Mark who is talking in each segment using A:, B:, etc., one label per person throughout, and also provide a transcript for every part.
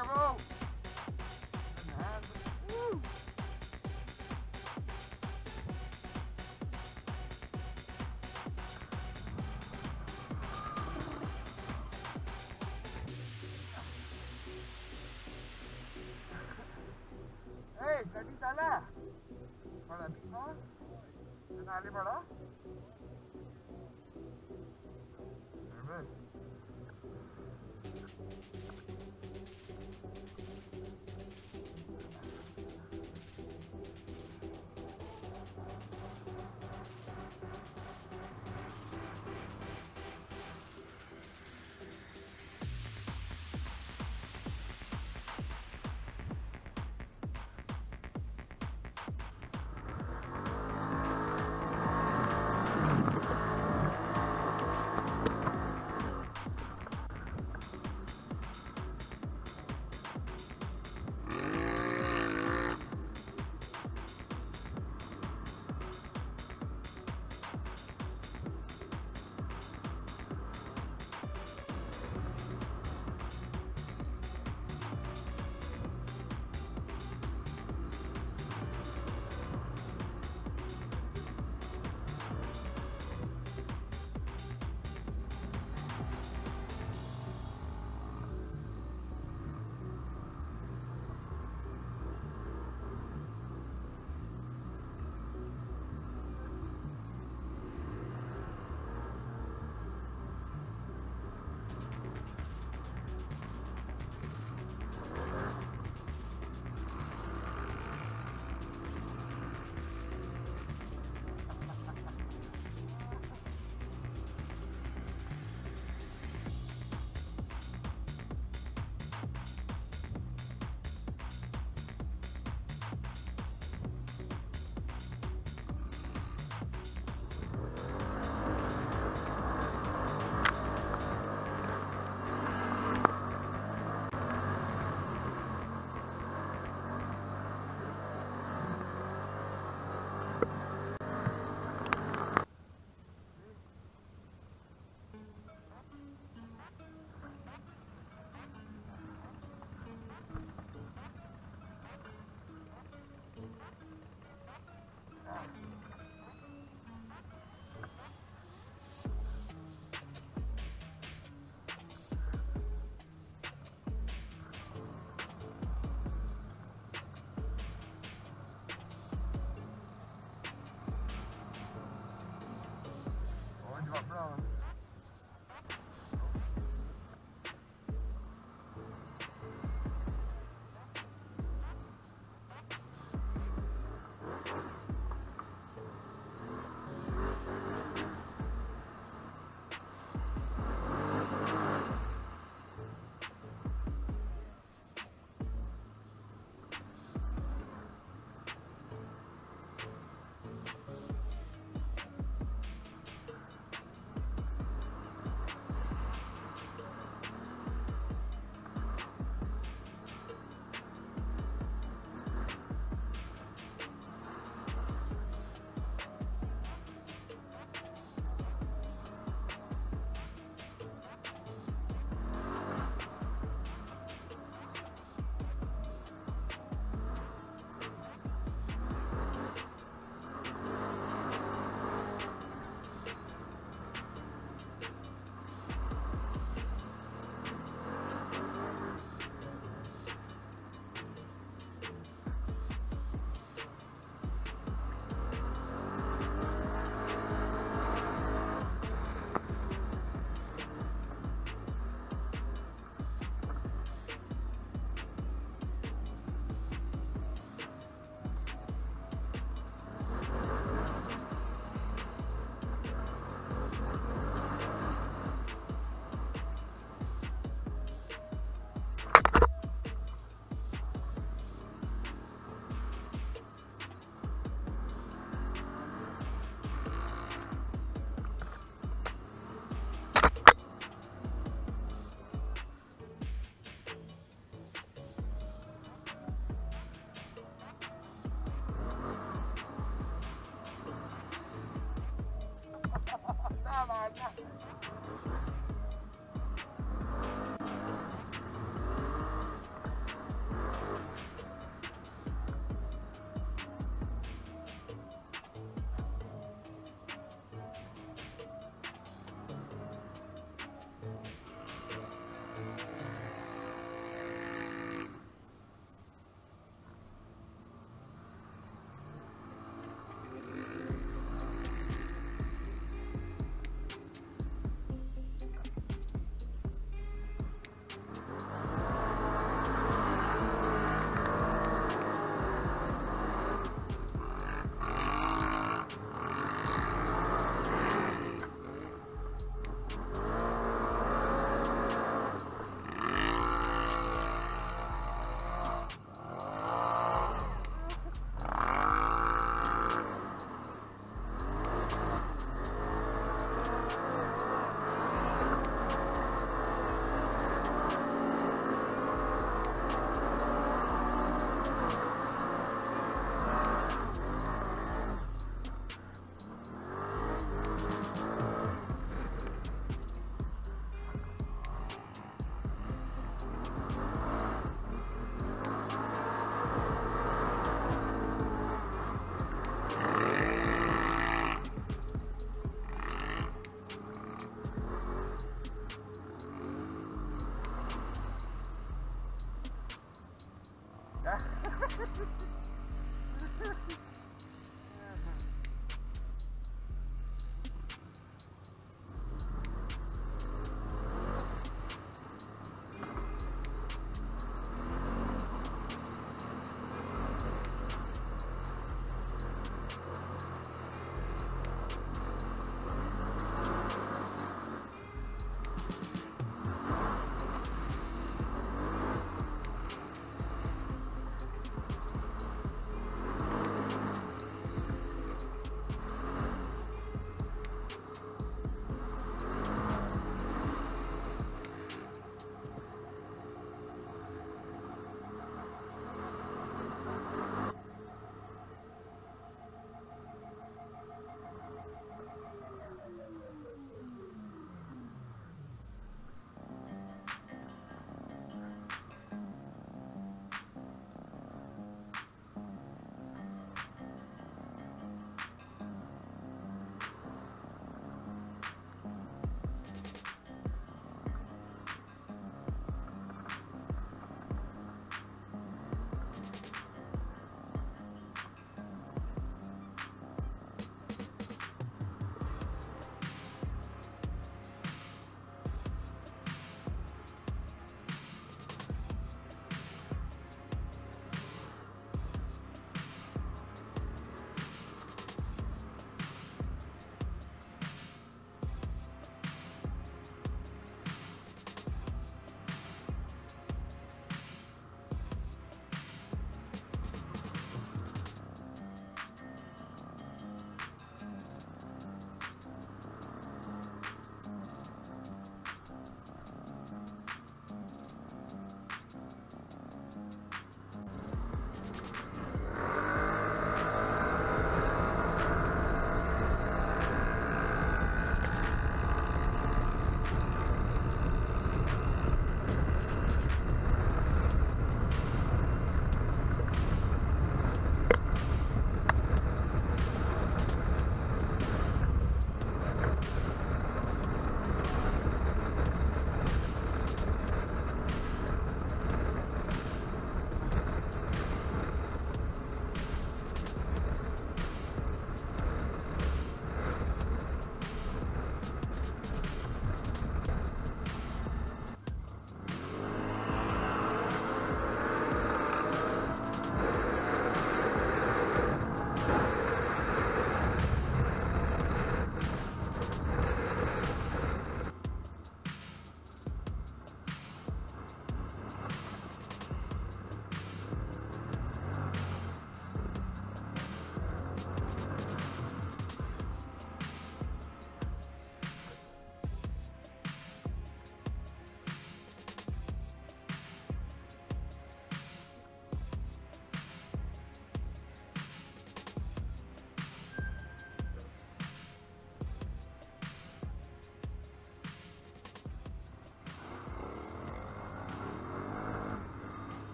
A: terrible. Hey, t'habites là Voilà, mais ça, on a les voilà. Bro, bro.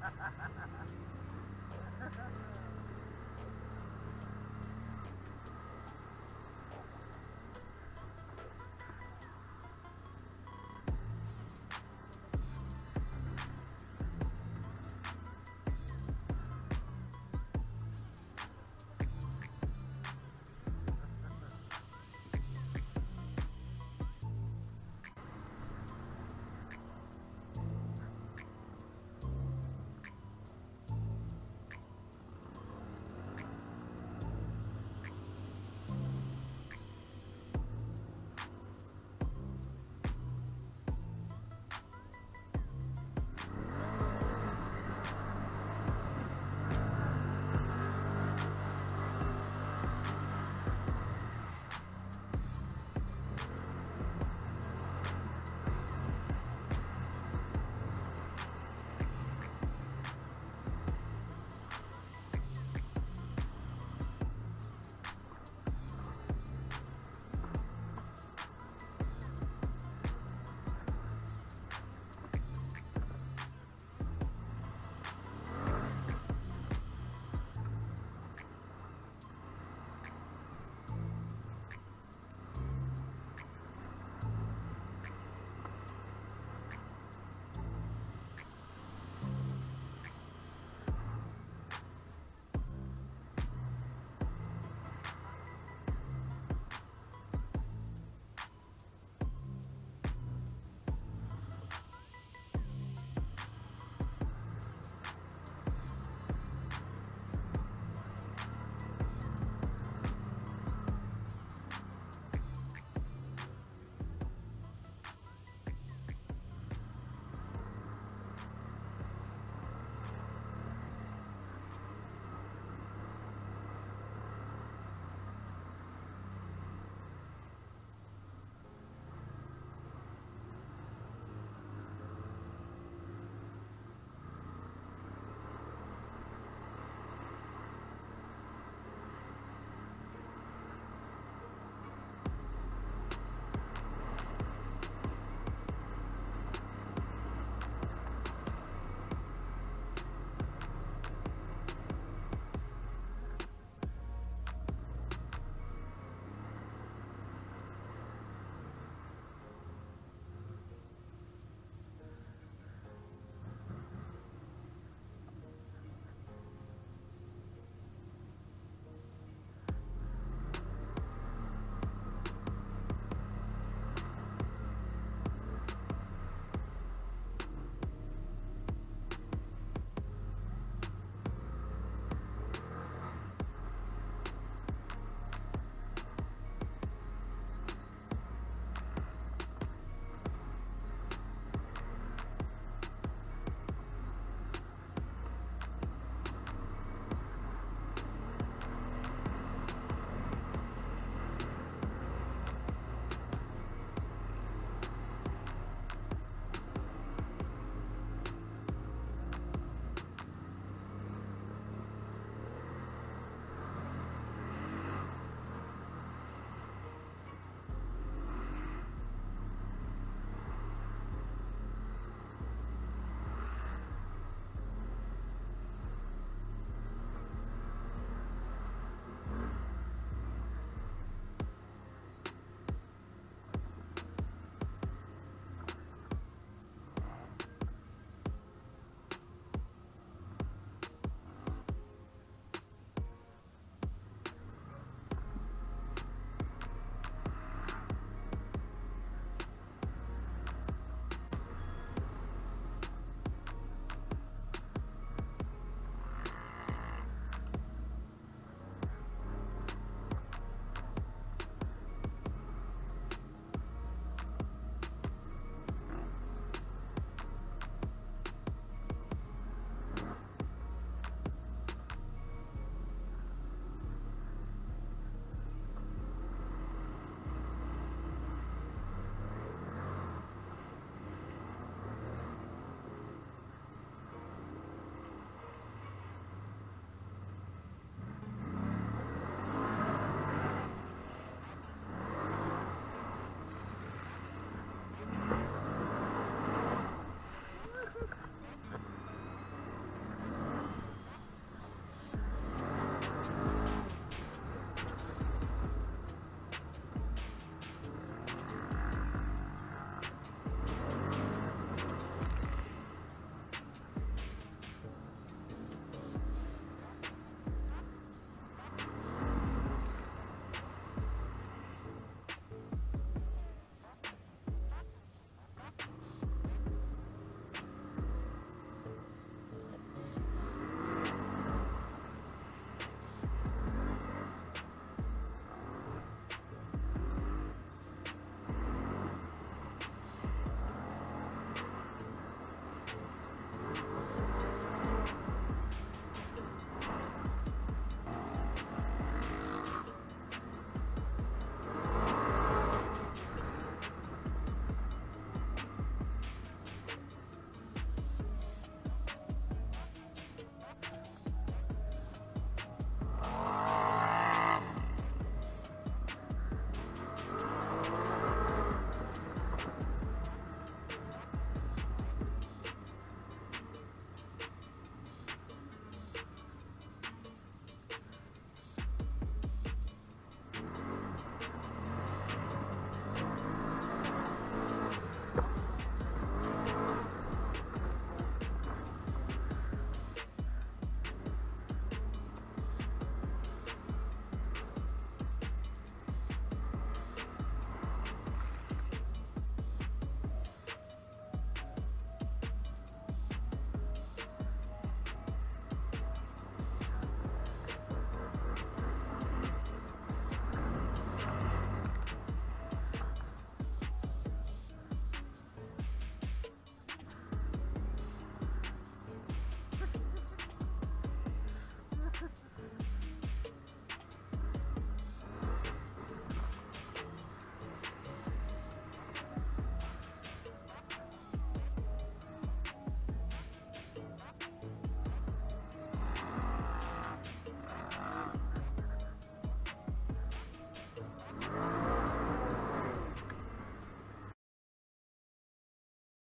A: ha ha ha